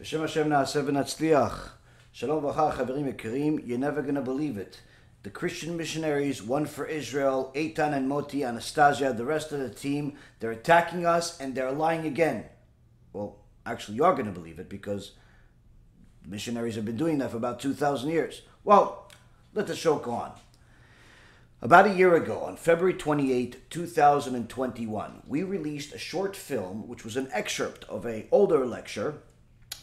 בשם השם נעשה ונצליח. Shalom v'cha, chaverim יקרים, you're never going to believe it. The Christian missionaries, one for Israel, Eitan and Moti, Anastasia, the rest of the team, they're attacking us and they're lying again. Well, actually, you're going to believe it because missionaries have been doing that for about 2,000 years. Well, let the show go on. About a year ago, on February 28, 2021, we released a short film which was an excerpt of a older lecture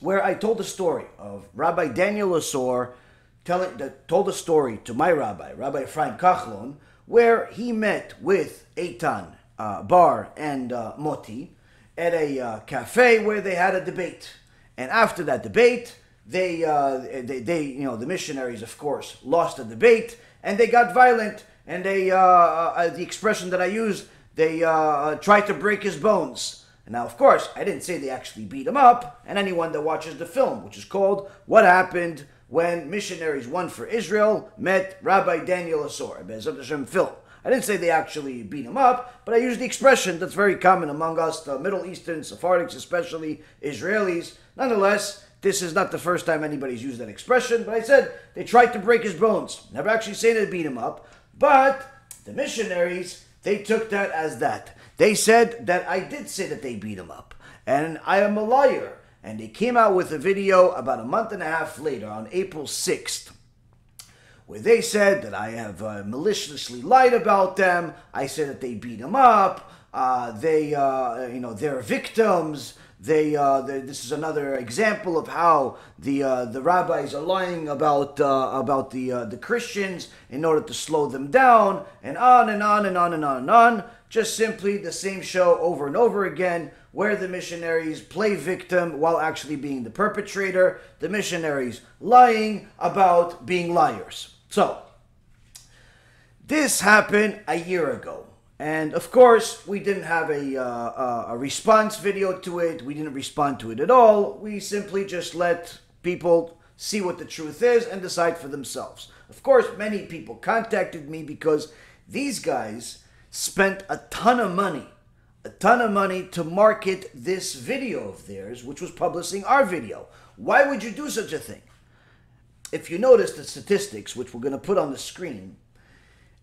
where I told the story of Rabbi Daniel Assore telling told a story to my rabbi, Rabbi Ephraim Kachlon, where he met with Eitan uh, Bar and uh, Moti at a uh, cafe where they had a debate. And after that debate, they, uh, they, they, you know, the missionaries, of course, lost the debate and they got violent. And they, uh, uh, the expression that I use, they tried to break his bones. Now, of course, I didn't say they actually beat him up. And anyone that watches the film, which is called "What Happened When Missionaries One for Israel Met Rabbi Daniel Assore," BeEzrat HaShem film. I didn't say they actually beat him up, but I used the expression that's very common among us, the Middle Eastern, Sephardics, especially Israelis. Nonetheless, this is not the first time anybody's used that expression, but I said they tried to break his bones. Never actually say they beat him up, but the missionaries, they took that as that. They said that I did say that they beat him up, and I am a liar. And they came out with a video about a month and a half later on April 6th where they said that I have uh, maliciously lied about them. I said that they beat him up. Uh, they, uh, you know, they're victims. They, uh, this is another example of how the uh, the rabbis are lying about uh, about the the Christians in order to slow them down, and on and on and on and on and on. Just simply the same show over and over again, where the missionaries play victim while actually being the perpetrator. The missionaries lying about being liars. So, this happened a year ago. And of course, we didn't have a, uh, a response video to it. We didn't respond to it at all. We simply just let people see what the truth is and decide for themselves. Of course, many people contacted me because these guys spent a ton of money, a ton of money to market this video of theirs, which was publishing our video. Why would you do such a thing? if you notice the statistics, which we're going to put on the screen,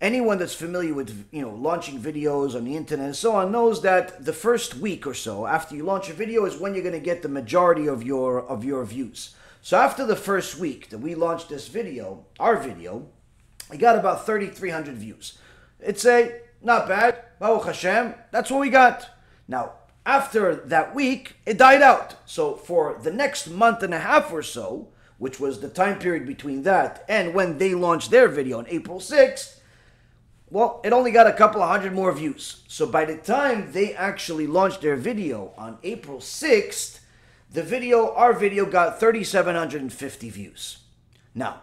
anyone that's familiar with you know launching videos on the internet and so on knows that the first week or so after you launch a video is when you're going to get the majority of your of your views. So after the first week that we launched this video, our video, we got about 3,300 views. It's a not bad. Baruch Hashem. That's what we got. Now after that week, it died out. So for the next month and a half or so which was the time period between that and when they launched their video on April 6th, well, it only got a couple of hundred more views. So by the time they actually launched their video on April 6th, the video, our video, got 3,750 views. Now,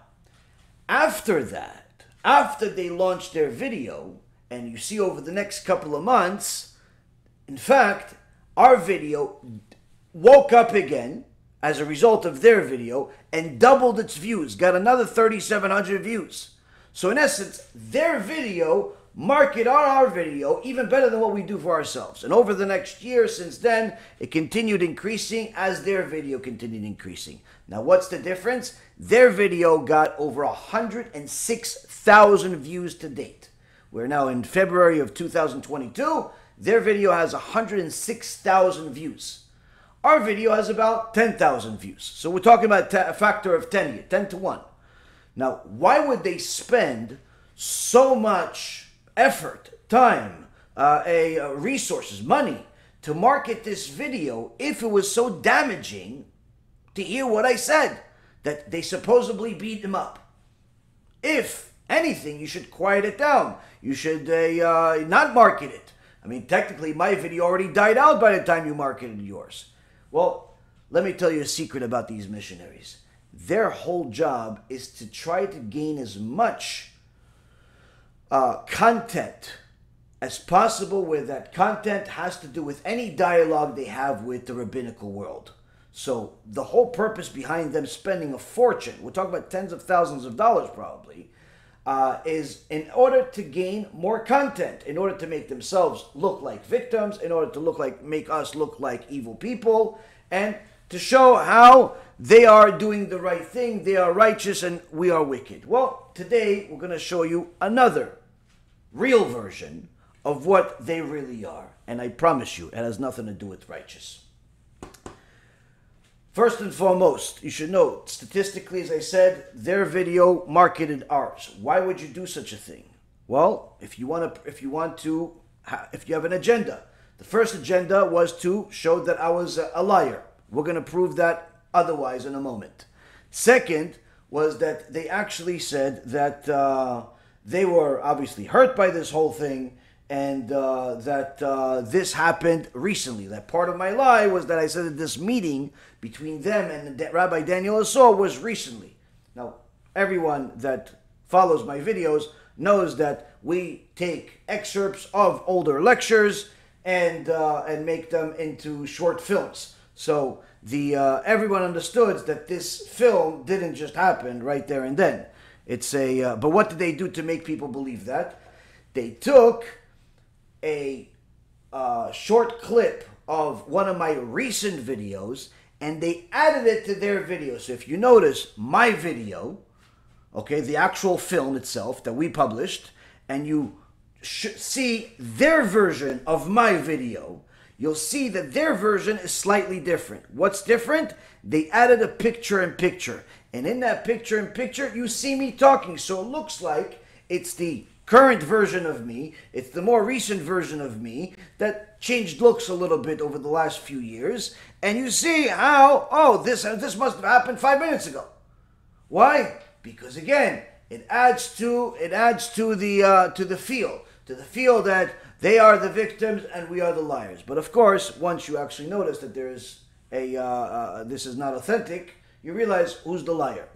after that, after they launched their video, and you see over the next couple of months, in fact, our video woke up again as a result of their video and doubled its views, got another 3,700 views. So, in essence, their video marketed our, our video even better than what we do for ourselves. And over the next year, since then, it continued increasing as their video continued increasing. Now, what's the difference? Their video got over 106,000 views to date. We're now in February of 2022. Their video has 106,000 views. Our video has about 10,000 views. So we're talking about a factor of 10 here, 10 to 1. Now, why would they spend so much effort, time, uh, a, uh, resources, money to market this video if it was so damaging to hear what I said that they supposedly beat him up? If anything, you should quiet it down. You should uh, uh, not market it. I mean, technically, my video already died out by the time you marketed yours. Well, let me tell you a secret about these missionaries. Their whole job is to try to gain as much uh, content as possible where that content has to do with any dialogue they have with the rabbinical world. So the whole purpose behind them spending a fortune, we're talking about tens of thousands of dollars probably, uh, is in order to gain more content, in order to make themselves look like victims, in order to look like make us look like evil people, and to show how they are doing the right thing, they are righteous, and we are wicked. Well, today we're going to show you another real version of what they really are. And I promise you, it has nothing to do with righteous. First and foremost, you should know, statistically, as I said, their video marketed ours. Why would you do such a thing? Well, if you want to, if you want to, if you have an agenda, the first agenda was to show that I was a liar. We're going to prove that otherwise in a moment. Second was that they actually said that uh, they were obviously hurt by this whole thing and uh, that uh, this happened recently. That part of my lie was that I said that this meeting between them and Rabbi Daniel Assore was recently. Now, everyone that follows my videos knows that we take excerpts of older lectures and uh, and make them into short films. So the uh, everyone understood that this film didn't just happen right there and then. It's a uh, but what did they do to make people believe that? They took a uh, short clip of one of my recent videos and they added it to their video. So if you notice my video, okay, the actual film itself that we published, and you see their version of my video, you'll see that their version is slightly different. What's different? They added a picture in picture. And in that picture in picture, you see me talking. So it looks like it's the current version of me, it's the more recent version of me that changed looks a little bit over the last few years. And you see how, oh, this, this must have happened five minutes ago. Why? Because again, it adds to it adds to the uh, to the feel to the feel that they are the victims and we are the liars. But of course, once you actually notice that there is a uh, uh, this is not authentic, you realize who's the liar.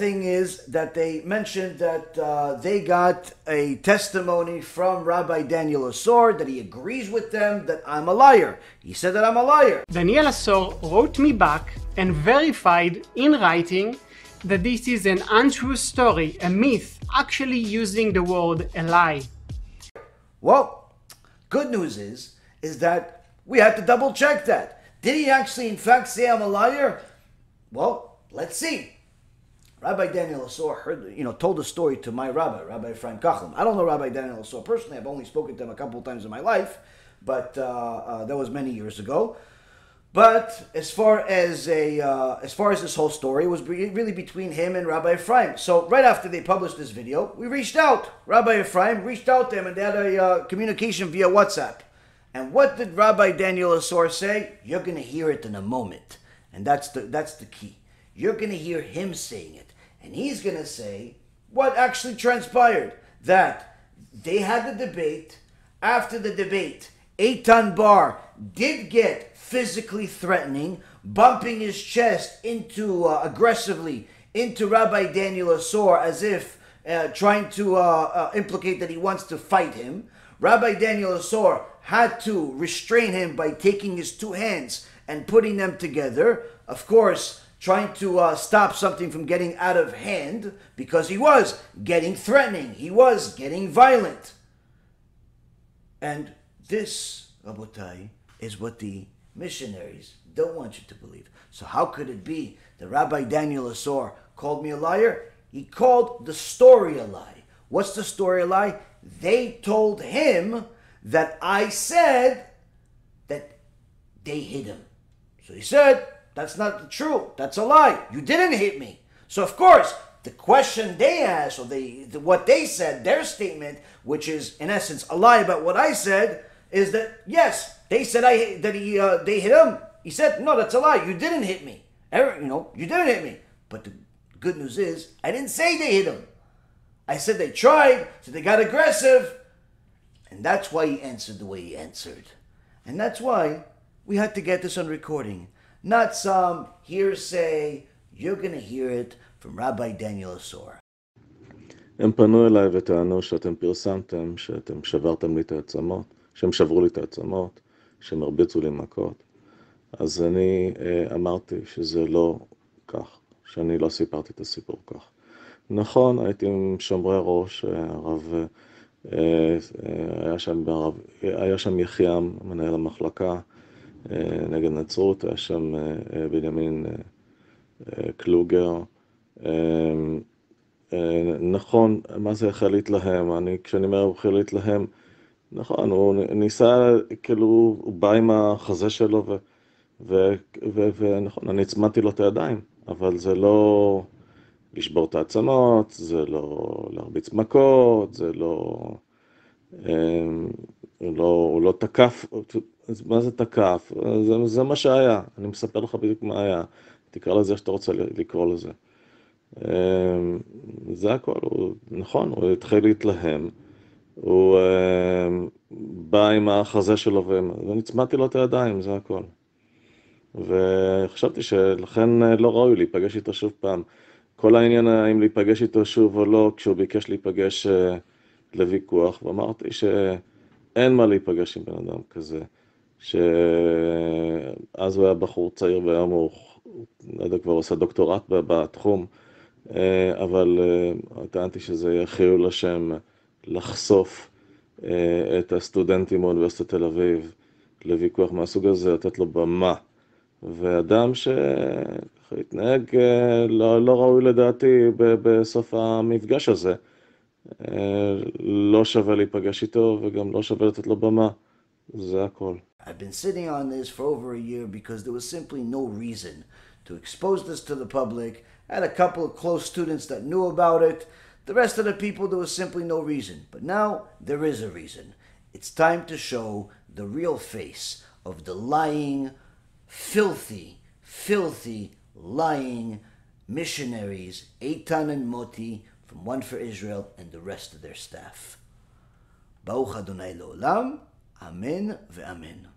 Thing is that they mentioned that uh, they got a testimony from Rabbi Daniel Assore that he agrees with them that I'm a liar. He said that I'm a liar. Daniel Assore wrote me back and verified in writing that this is an untrue story, a myth, actually using the word a lie. Well, good news is is that we had to double check that. Did he actually in fact say I'm a liar? Well, let's see. Rabbi Daniel Assore heard, you know, told the story to my rabbi, Rabbi Ephraim Kachlon. I don't know Rabbi Daniel Assore personally. I've only spoken to him a couple of times in my life, but uh, uh, that was many years ago. But as far as a uh, as far as this whole story was really between him and Rabbi Ephraim. So right after they published this video, we reached out. Rabbi Ephraim reached out to him, and they had a uh, communication via WhatsApp. And what did Rabbi Daniel Assore say? You're going to hear it in a moment, and that's the that's the key. You're going to hear him saying it. And he's going to say what actually transpired that they had the debate. After the debate, Eitan Bar did get physically threatening, bumping his chest into uh, aggressively into Rabbi Daniel Assore as if uh, trying to uh, uh implicate that he wants to fight him. Rabbi Daniel Assore had to restrain him by taking his two hands and putting them together. Of course, trying to uh, stop something from getting out of hand because he was getting threatening, he was getting violent. And this, Rabotai, is what the missionaries don't want you to believe. So, how could it be that Rabbi Daniel Assore called me a liar? He called the story a lie. What's the story a lie? They told him that I said that they hit him. So he said, that's not true. That's a lie. You didn't hit me. So of course, the question they asked, or the, the, what they said, their statement, which is in essence a lie about what I said, is that yes, they said I that he uh, they hit him. He said no, that's a lie. You didn't hit me. You know, you didn't hit me. But the good news is, I didn't say they hit him. I said they tried, so they got aggressive, and that's why he answered the way he answered, and that's why we had to get this on recording not some hearsay. You're going to hear it from Rabbi Daniel Asor. הם פנו אליי וטענו שאתם פרסמתם, שאתם שברתם לי את העצמות, שהם שברו לי את העצמות, שהם הרביצו לי מכות. אז אני אה, אמרתי שזה לא כך, שאני לא סיפרתי את הסיפור כך. נכון, הייתי עם שומרי ראש, הרב, היה שם, ברב, היה שם יחיעם, מנהל המחלקה נגד נצרות, היה שם בנימין קלוגר. נכון, מה זה החל להתלהם? אני, כשאני אומר הוא החל להתלהם, נכון, הוא ניסה, כאילו, הוא בא עם החזה שלו, ונכון, אני הצמדתי לו את הידיים, אבל זה לא לשבור את העצמות, זה לא להרביץ מכות, זה לא... הוא לא, הוא לא תקף, מה זה תקף? זה, זה מה שהיה, אני מספר לך בדיוק מה היה, תקרא לזה איך שאתה רוצה לקרוא לזה. זה הכל, הוא, נכון, הוא התחיל להתלהם, הוא בא עם החזה שלו ונצמדתי לו את הידיים, זה הכל. וחשבתי שלכן לא ראוי להיפגש איתו שוב פעם. כל העניין האם להיפגש איתו שוב או לא, כשהוא ביקש להיפגש לוויכוח, ואמרתי שאין מה להיפגש עם בן אדם כזה, שאז הוא היה בחור צעיר והיום הוא, לא יודע, כבר עושה דוקטורט בתחום, אבל טענתי שזה יהיה חיול השם לחשוף את הסטודנטים באוניברסיטת תל אביב לוויכוח מהסוג הזה, לתת לו במה. ואדם שהתנהג לא, לא ראוי לדעתי בסוף המפגש הזה, לא שווה להיפגש איתו וגם לא שווה לתת לו במה, זה הכל. I've been sitting on this for over a year because there was simply no reason to expose this to the public. I had a couple of close students that knew about it. The rest of the people, there was simply no reason. But now there is a reason. It's time to show the real face of the lying, filthy, filthy, lying missionaries, Eitan and Moti, from One for Israel, and the rest of their staff. Baruch Adonai Le'olam, Amen ve'amen.